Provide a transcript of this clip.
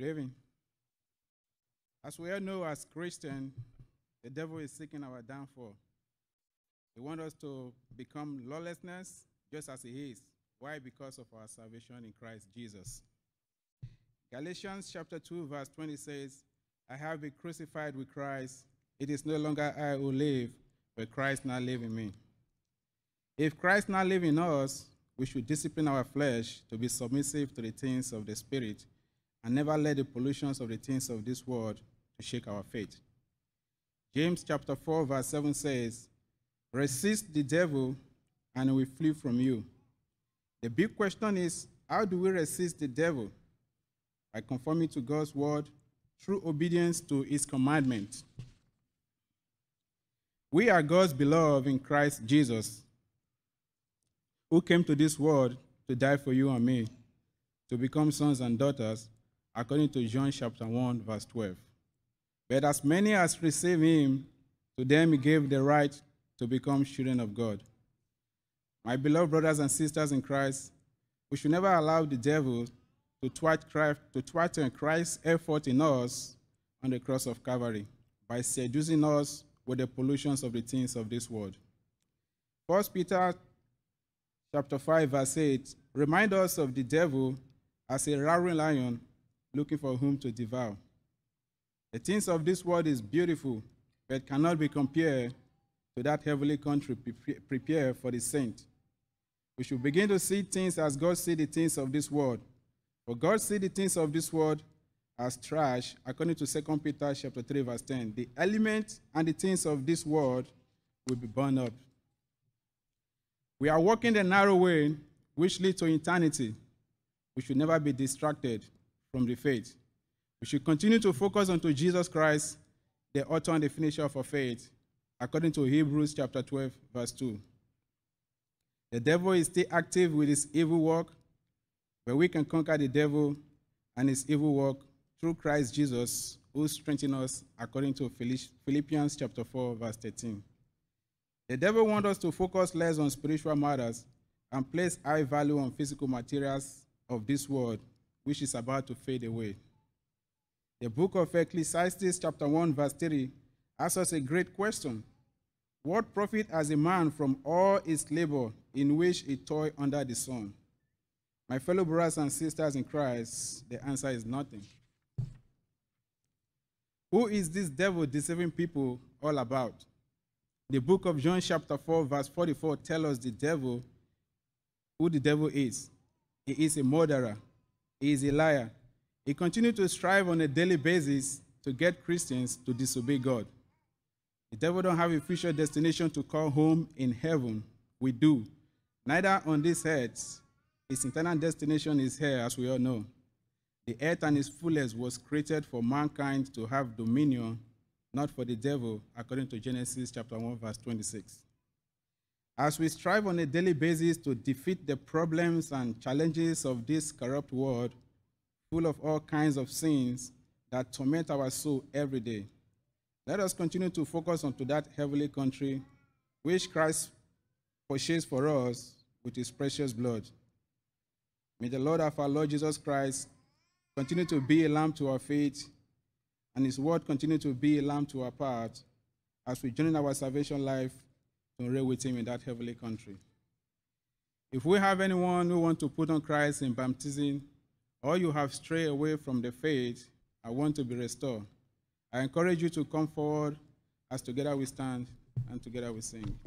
Good evening. As we all know, as Christians, the devil is seeking our downfall. He wants us to become lawlessness just as he is. Why? Because of our salvation in Christ Jesus. Galatians chapter 2, verse 20 says, I have been crucified with Christ. It is no longer I who live, but Christ now lives in me. If Christ now lives in us, we should discipline our flesh to be submissive to the things of the Spirit and never let the pollutions of the things of this world to shake our faith. James chapter 4, verse 7 says, Resist the devil and he will flee from you. The big question is, how do we resist the devil? By conforming to God's word through obedience to his commandment. We are God's beloved in Christ Jesus, who came to this world to die for you and me, to become sons and daughters, according to John chapter 1, verse 12. But as many as received him, to them he gave the right to become children of God. My beloved brothers and sisters in Christ, we should never allow the devil to thwart, Christ's effort in us on the cross of Calvary by seducing us with the pollutions of the things of this world. First Peter chapter 5, verse 8, remind us of the devil as a roaring lion looking for whom to devour. The things of this world is beautiful, but cannot be compared to that heavenly country prepared for the saint. We should begin to see things as God sees the things of this world. For God sees the things of this world as trash, according to 2 Peter chapter 3, verse 10. The elements and the things of this world will be burned up. We are walking the narrow way which leads to eternity. We should never be distracted from the faith. We should continue to focus onto Jesus Christ, the author and the finisher of our faith, according to Hebrews chapter 12, verse 2. The devil is still active with his evil work, but we can conquer the devil and his evil work through Christ Jesus, who strengthens us, according to Philippians chapter 4, verse 13. The devil wants us to focus less on spiritual matters and place high value on physical materials of this world which is about to fade away. The book of Ecclesiastes, chapter 1, verse 3, asks us a great question. What profit has a man from all his labor in which he toil under the sun? My fellow brothers and sisters in Christ, the answer is nothing. Who is this devil deceiving people all about? The book of John, chapter 4, verse 44, tells us the devil, who the devil is. He is a murderer, he is a liar. He continues to strive on a daily basis to get Christians to disobey God. The devil don't have a future destination to call home in heaven. We do. Neither on this earth. His internal destination is here, as we all know. The earth and its fullness was created for mankind to have dominion, not for the devil, according to Genesis chapter 1, verse 26. As we strive on a daily basis to defeat the problems and challenges of this corrupt world, full of all kinds of sins that torment our soul every day, let us continue to focus onto that heavenly country which Christ purchased for us with his precious blood. May the Lord of our Lord Jesus Christ continue to be a lamp to our feet, and his word continue to be a lamp to our path as we journey our salvation life to reign with him in that heavenly country. If we have anyone who want to put on Christ in baptism, or you have strayed away from the faith and want to be restored, I encourage you to come forward as together we stand and together we sing.